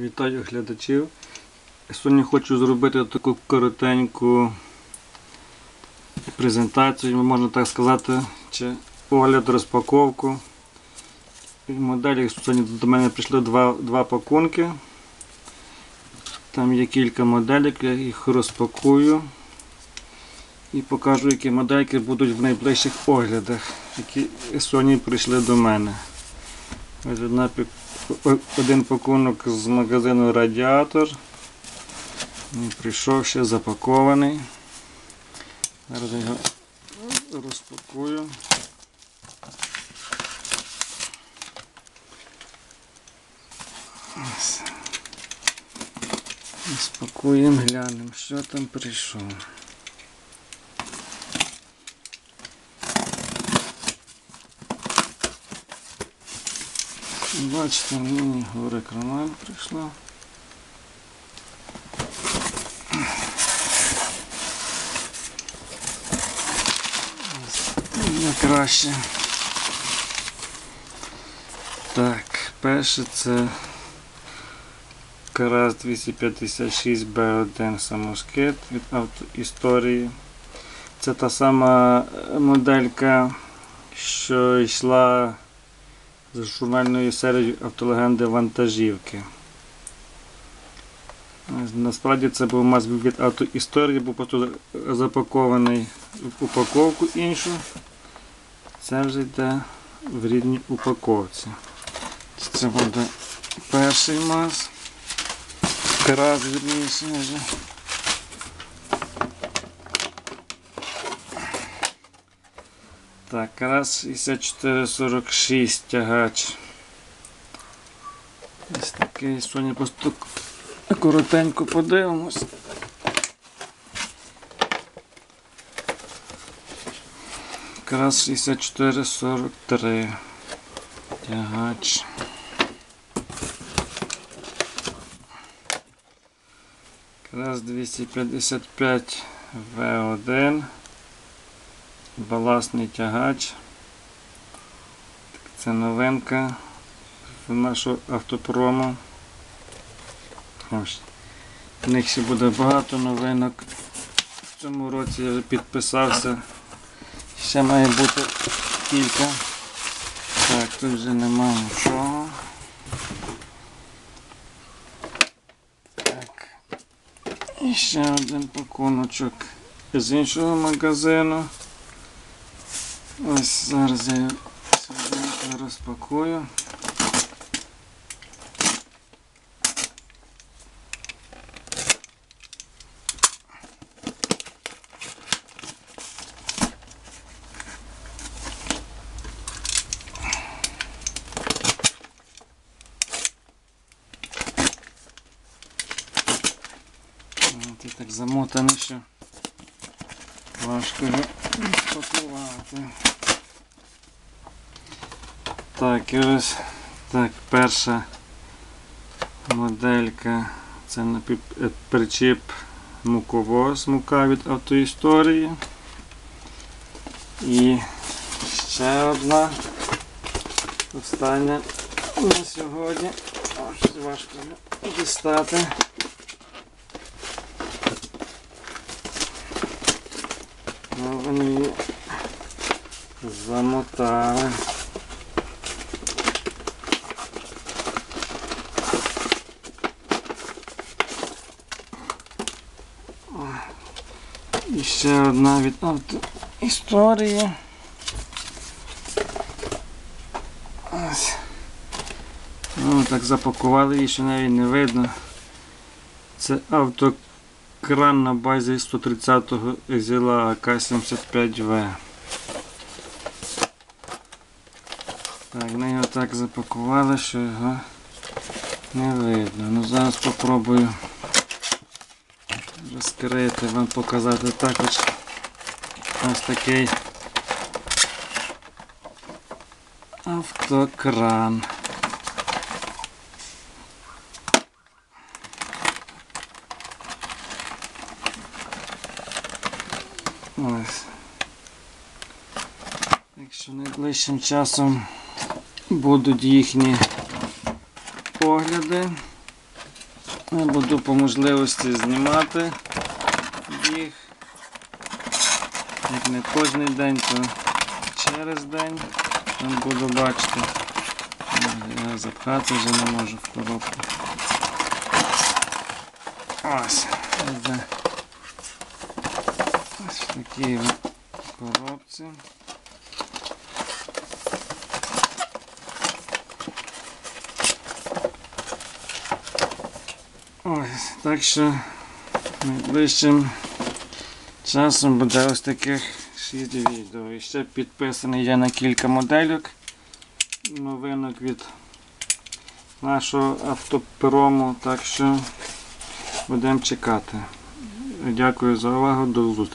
Вітаю глядачів. Сьогодні хочу зробити таку коротеньку презентацію, можна так сказати, чи огляд, розпаковку. Моделі сьогодні до мене прийшли два, два пакунки. Там є кілька моделек, я їх розпакую і покажу, які модельки будуть в найближчих оглядах, які сьогодні прийшли до мене. Ось одна один пакунок з магазину Радіатор. Прийшов ще запакований. Зараз його розпакую. Ось. Розпакуємо, глянемо, що там прийшов. Бачите, мені горе краналь прийшла. Не краще. Так, перше це Караз 256 B1 самоскид від автоісторії. Це та сама моделька, що йшла з журнальної серії автолегенди вантажівки. Насправді це був маз від автоісторії, був просто запакований в упаковку іншу. Це вже йде в рідній упаковці. Це буде перший маз. Крас вірніше вже. Так, раз 6446 тягач. Ось такий сьогодні просто коротенько подивимось. Якраз 6443 тягач. Якраз 255 В1 баласний тягач. Це новинка в нашого автопрому. Ось. В них ще буде багато новинок. В цьому році я вже підписався. Ще має бути кілька. Так, тут вже немає нічого. Так. І ще один пакуночок з іншого магазину. Ось зараз я сьогодні розпакую. Так замотаний, що важко розпакувати. Так, і ось так, перша моделька. Це напіп- е, причіп муковоз, мука від автоісторії. І ще одна остання на сьогодні. О, щось важко дістати. Ну, вони її замотали. І ще одна від автоісторії. Ось. Ну, так запакували її, що навіть не видно. Це автокран на базі 130-го Езіла АК-75В. Так, ми його так запакували, що його не видно. Ну зараз спробую розкрити, вам показати також ось такий автокран. Ось. Якщо найближчим часом будуть їхні огляди, Я буду по можливості знімати їх. Як не кожен день, то через день. Там буду бачити. Я запхати вже не можу в коробку. Ось. Іде. Ось в такій коробці. Ось, так що найближчим часом буде ось таких 6 відео. І ще підписаний я на кілька модельок новинок від нашого автопрому, так що будемо чекати. Дякую за увагу, до зустрічі.